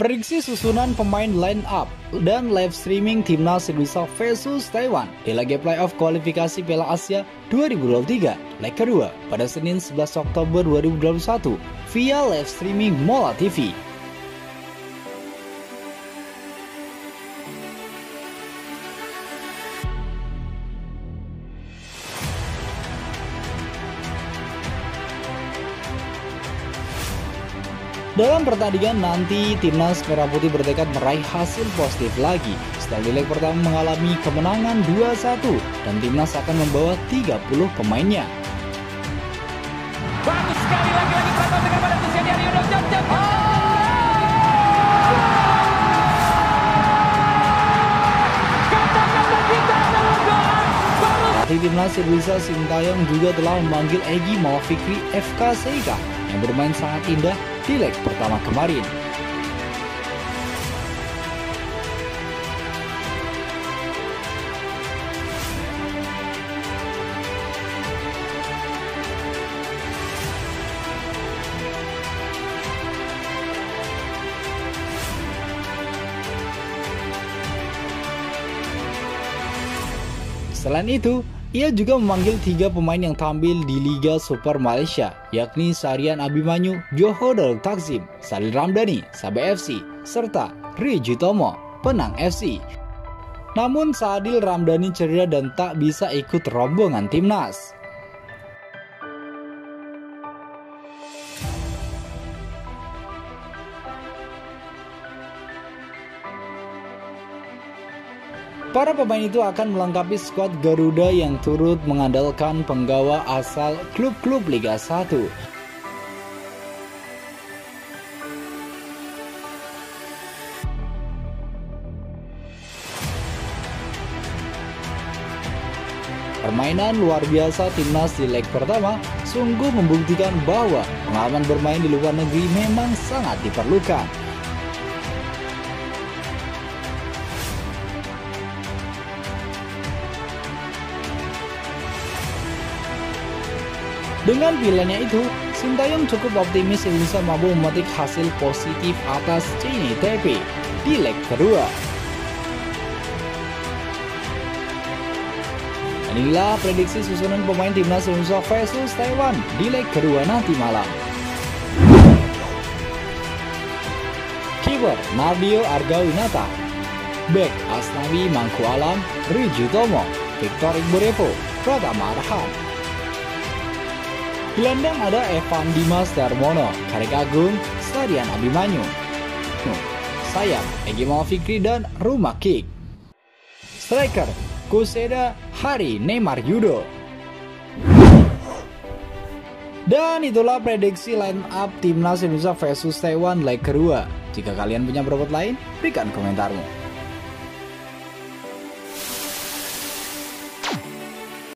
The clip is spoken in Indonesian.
Prediksi susunan pemain line up dan live streaming timnas Indonesia versus Taiwan di laga playoff kualifikasi Piala Asia 2023 leg kedua pada Senin 11 Oktober 2021 via live streaming Mola TV. Dalam pertandingan nanti, timnas Merah Putih bertekad meraih hasil positif lagi. Setelah di leg pertama mengalami kemenangan 2-1 dan timnas akan membawa 30 pemainnya. Bagus sekali lagi-lagi Praton dengan pada Cristiano Ronaldo jam jam. Doa. Baru Pelatih timnas Indonesia Sintayong juga telah memanggil Egi Mawafikri FK Seika yang bermain sangat indah di leg pertama kemarin. Selain itu, ia juga memanggil tiga pemain yang tampil di Liga Super Malaysia, yakni Sarian Abimanyu, Johor Darul Takzim, Salil Ramdhani, Sabah FC, serta Ri Jutomo, Penang FC. Namun Sadil Ramdhani cedera dan tak bisa ikut rombongan timnas. Para pemain itu akan melengkapi skuad Garuda yang turut mengandalkan penggawa asal klub-klub Liga 1. Permainan luar biasa timnas di leg pertama sungguh membuktikan bahwa pengalaman bermain di luar negeri memang sangat diperlukan. Dengan pilihannya itu, Sintayong cukup optimis Indonesia mampu memetik hasil positif atas Cini Taipei di leg kedua. Dan inilah prediksi susunan pemain timnas Indonesia versus Taiwan di leg kedua nanti malam. Kiper Nadio Argawinata Back Asnawi Mangku Alam Riju Tomo Victor Igborevo Pratama Arhan Gelandang ada Evan Dimas Darmono, Karek Agung, Stadian Abimanyu. Sayap, Egi Fikri dan Rumah Kick. Striker, Kuseda Hari Neymar Yudo. Dan itulah prediksi line up timnas Indonesia versus Taiwan leg kedua. Jika kalian punya pendapat lain, berikan komentarmu.